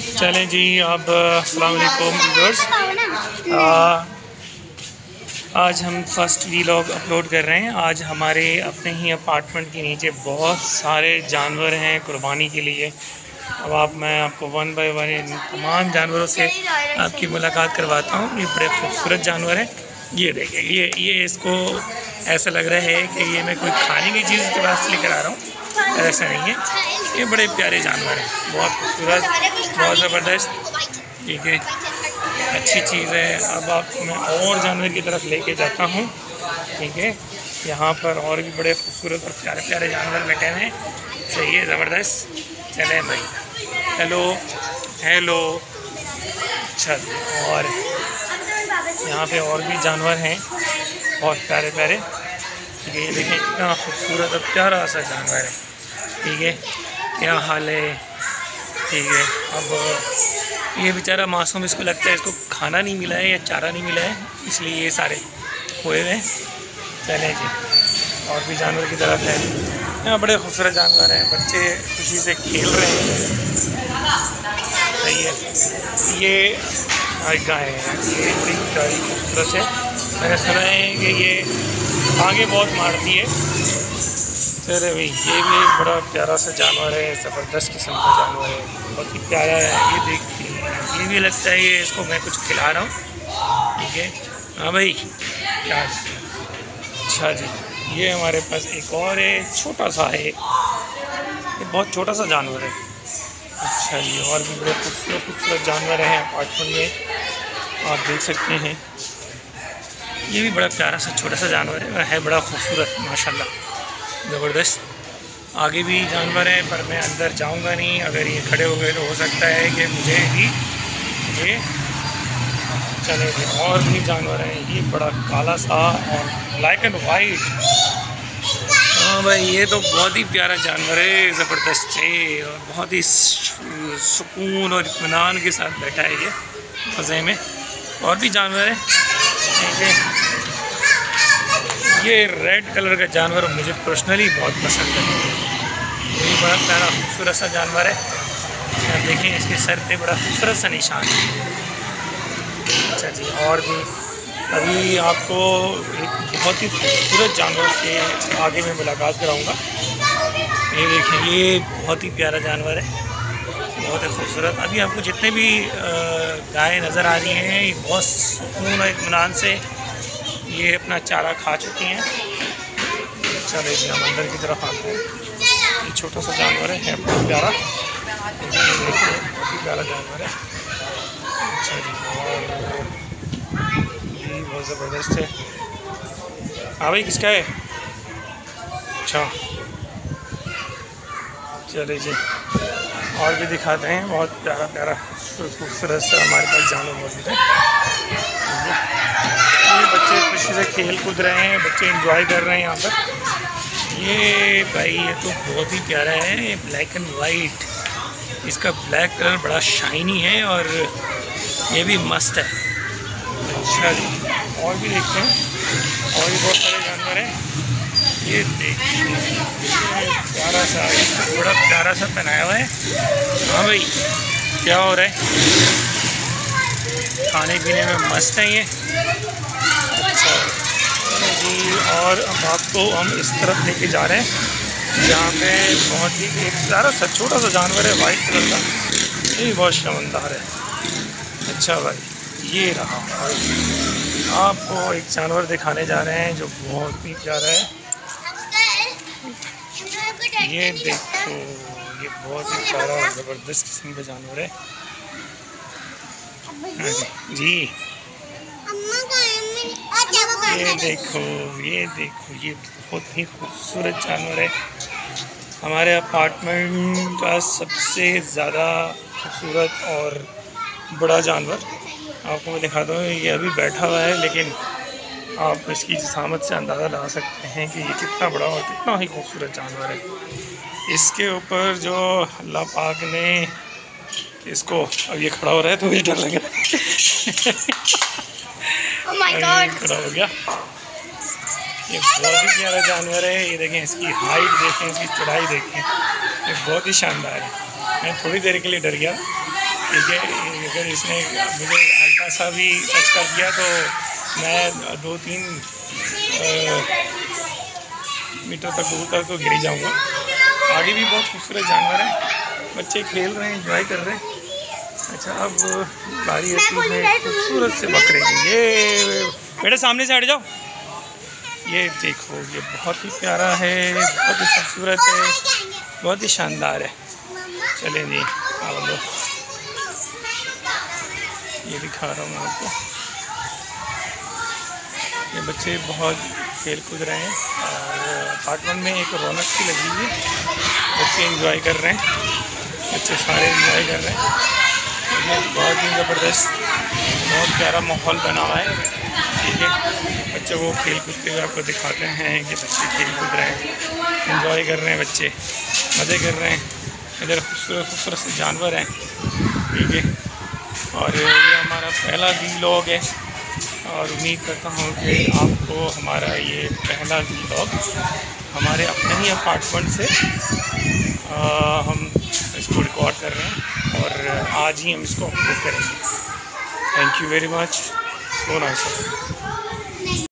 चलें जी अब अस्सलाम वालेकुम आज हम फ़र्स्ट वीलॉग अपलोड कर रहे हैं। आज हमारे अपने ही अपार्टमेंट के नीचे बहुत सारे जानवर हैं कुर्बानी के लिए। अब आप मैं आपको वन बाय वन इन तमाम जानवरों से आपकी मुलाकात करवाता हूँ। ये बड़े खूबसूरत जानवर हैं। ये देखिए ये ये इसको ऐसा लग रहा है कि ये मैं कोई खाने की चीज़ के पास लेकर आ रहा हूँ। ऐसा नहीं है। ये बड़े प्यारे जानवर हैं। बहुत खूबसूरत, बहुत ज़बरदस्त। ठीक है। अच्छी चीज़ है। अब आप मैं और जानवर की तरफ़ लेके जाता हूँ। ठीक है। यहाँ पर और भी बड़े खूबसूरत और प्यारे प्यारे जानवर बैठे हैं। सही है, ज़बरदस्त। चले भाई। हेलो। हेलो। अच्छा और यहाँ पे और भी जानवर हैं। बहुत प्यारे प्यारे। ठीक है, ये देखें इतना खूबसूरत और प्यारा सा जानवर है। ठीक है, क्या हाल है? ठीक है, अब ये बेचारा मासूम इसको लगता है इसको खाना नहीं मिला है या चारा नहीं मिला है, इसलिए ये सारे हुए हुए चलें जी, और भी जानवर की तरफ़ है। यहाँ बड़े खूबसूरत जानवर हैं, बच्चे खुशी से खेल रहे हैं। सही है, ये गाय है, ये बड़ी खूबसूरत है। मैंने सुना है कि ये आगे बहुत मारती है। चले भाई, ये भी एक बड़ा प्यारा सा जानवर है, ज़बरदस्त किस्म का जानवर है। बहुत ही प्यारा है, ये देखिए ये भी लगता है ये इसको मैं कुछ खिला रहा हूँ। ठीक है? हाँ भाई, क्या अच्छा जी। ये हमारे पास एक और है, छोटा सा है। ये बहुत छोटा सा जानवर है। अच्छा जी, और भी बड़े खूबसूरत खूबसूरत जानवर हैं अपार्टमेंट में। आप देख सकते हैं। ये भी बड़ा प्यारा सा, छोटा सा जानवर है है बड़ा खूबसूरत, माशाल्लाह। ज़बरदस्त। आगे भी जानवर हैं, पर मैं अंदर जाऊँगा नहीं। अगर ये खड़े हो गए तो हो सकता है कि मुझे भी ये चले गए और भी जानवर हैं। ये बड़ा काला सा और ब्लैक एंड वाइट हाँ भाई, ये तो बहुत ही प्यारा जानवर है। ज़बरदस्त है और बहुत ही सुकून और इतमान के साथ बैठा है ये मज़े में। और भी जानवर है। ठीक है। ये रेड कलर का जानवर मुझे पर्सनली बहुत पसंद है। ये बड़ा प्यारा, खूबसूरत सा जानवर है। आप देखें, इसके सर पे बड़ा खूबसूरत सा निशान है। अच्छा जी, और भी, अभी आपको एक बहुत ही खूबसूरत जानवर से आगे मैं मुलाकात कराऊँगा। ये देखें, ये बहुत ही प्यारा जानवर है। बहुत ही खूबसूरत। अभी आपको जितने भी गायें नज़र आ रही हैं बहुत सुकून और इतमान से ये अपना चारा खा चुकी हैं। चले जी हम अंदर की तरफ़ आते हैं। ये छोटा सा जानवर है, बहुत प्यारा। बहुत ही प्यारा जानवर है। अच्छा जी ये बहुत ज़बरदस्त है। हाँ भाई किसका है? अच्छा। चले जी और भी दिखाते हैं। बहुत प्यारा प्यारा खूबसूरत सा हमारे पास जानवर मौजूद है। ये बच्चे खुशी से खेल कूद रहे हैं, बच्चे इंजॉय कर रहे हैं यहाँ पर। ये भाई, ये तो बहुत ही प्यारा है, ये ब्लैक एंड वाइट इसका ब्लैक कलर बड़ा शाइनी है और ये भी मस्त है। अच्छा जी और भी देखते हैं। और भी बहुत सारे जानवर हैं। ये देखिए प्यारा सा, बड़ा प्यारा सा पहनाया हुआ है। हाँ भाई, क्या हो रहा है? खाने पीने में मस्त है ये। अच्छा। जी और अब आपको हम इस तरफ़ लेके जा रहे हैं। जहाँ पे बहुत ही एक प्यारा सा छोटा सा जानवर है वाइट कलर का। ये बहुत शमनदार है। अच्छा भाई ये रहा आपको एक जानवर दिखाने जा रहे हैं जो बहुत ही प्यारा है। ये देखो ये बहुत ही प्यारा ज़बरदस्त किस्म का जानवर हाँ। जी। ये देखो ये देखो ये बहुत ही खूबसूरत जानवर है। हमारे अपार्टमेंट का सबसे ज़्यादा खूबसूरत और बड़ा जानवर आपको मैं दिखाता हूँ ये अभी बैठा हुआ है लेकिन आप इसकी जसामत से अंदाज़ा लगा सकते हैं कि ये कितना बड़ा और कितना ही खूबसूरत जानवर है। इसके ऊपर जो अल्लाह पाक ने इसको अब ये खड़ा हो रहा है तो मुझे डर लग रहा है। Oh खड़ा हो गया। ये बहुत ही प्यारा जानवर है। ये देखें इसकी हाइट देखें इसकी चढ़ाई देखें। ये बहुत ही शानदार है। मैं थोड़ी देर के लिए डर गया। ठीक है अगर इसने मुझे हल्का सा भी टच कर दिया तो मैं दो तीन मीटर तक दूर तक तो गिर जाऊँगा। आगे भी बहुत खूबसूरत जानवर हैं। बच्चे खेल रहे हैं इंजॉय कर रहे हैं। अच्छा अब बारी आती है खूबसूरत से बकरे की ये बेटा सामने से हट जाओ। ये देखो ये बहुत ही प्यारा है बहुत ही खूबसूरत है बहुत ही शानदार है। चलें जी आओ लो। ये दिखा रहा हूँ मैं आपको। ये बच्चे बहुत खेल कूद रहे हैं और अपार्टमेंट में एक रौनक सी लगी हुई है। बच्चे इंजॉय कर रहे हैं बच्चे सारे इंजॉय कर रहे हैं। ये बहुत ही ज़बरदस्त बहुत प्यारा माहौल बना हुआ है। ठीक है बच्चों को खेल कूदते हुए आपको दिखाते हैं कि बच्चे खेल कूद रहे हैं इंजॉय कर रहे हैं बच्चे मज़े कर रहे हैं। इधर खूबसूरत खूबसूरत जानवर हैं। ठीक है और ये हमारा पहला वीलॉग है और उम्मीद करता हूँ कि आपको हमारा ये पहला वीलॉग हमारे अपने ही अपार्टमेंट से आ, हम इसको रिकॉर्ड कर रहे हैं और आज ही हम इसको अपलोड करेंगे। Thank you very much so nice